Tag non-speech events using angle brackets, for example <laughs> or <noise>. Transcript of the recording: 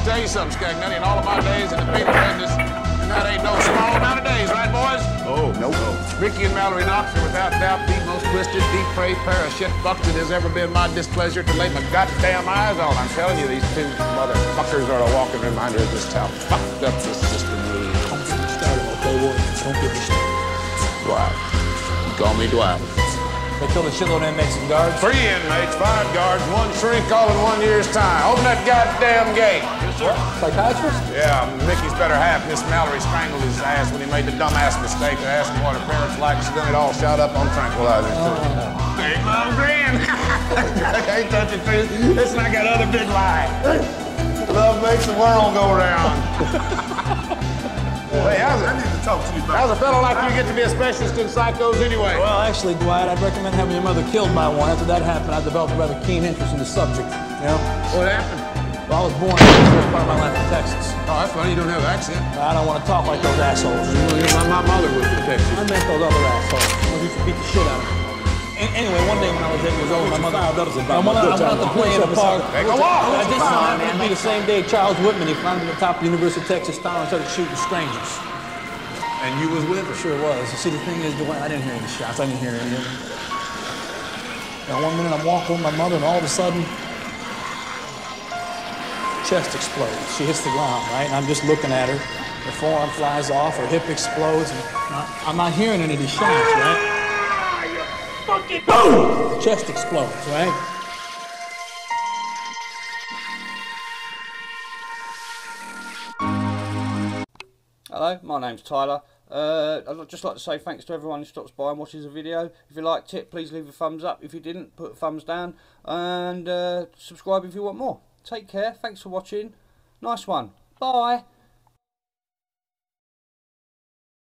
I'll tell you something, Scagnetti, in all of my days in the painting business, and that ain't no small amount of days, right, boys? Oh, Nope. Ricky and Mallory Knox are without doubt the most twisted, depraved pair of shit fucks it has ever been my displeasure to lay my goddamn eyes on. I'm telling you, these two motherfuckers are a walking reminder of just how fucked up this system is. Don't get me started, okay, Warriors? Don't get me started. Dwight. You call me Dwight. They killed a shitload of inmates and guards. Three inmates, five guards, one shrink, all in one year's time. Open that goddamn gate. Yes, sir. Psychiatrist? Yeah, Mickey's better half, Miss Mallory, strangled his ass when he made the dumbass mistake of asking him what her parents like. She done it all shot up on tranquilizers, too. Oh, <laughs> Ain't love grand. Ain't that the truth? It's like that other big lie. Love makes the world go round. <laughs> hey, how's it? I need to talk to you about How's a fellow like you get to be a specialist in psychos anyway? Well, actually, Dwight, I'd recommend having your mother killed by one. After that happened, I developed a rather keen interest in the subject. You know? What happened? Well, I was born in the first part of my life in Texas. Oh, that's funny. You don't have an accent. I don't want to talk like those assholes. Well, you know, my, my mother was from Texas. I meant those other assholes. I used to beat the shit out of me. An- Anyway, one day when I was eight years old, my mother. I went out, I went out to play in the park. Hey, go on. I just so happened to be the same day Charles Whitman, he climbed to the top of the University of Texas Tower and started shooting strangers. And you was with her. Sure was. You see, the thing is, Dwight, I didn't hear any shots. I didn't hear any of them. Now, one minute I'm walking with my mother, and all of a sudden, chest explodes. She hits the ground, right? And I'm just looking at her. Her forearm flies off, her hip explodes, and I'm not hearing any of these shots, right? Boom! The chest explodes, right? Hello, my name's Tyler. Uh, I'd just like to say thanks to everyone who stops by and watches the video. If you liked it, please leave a thumbs up. If you didn't, put a thumbs down. And uh, subscribe if you want more. Take care. Thanks for watching. Nice one. Bye.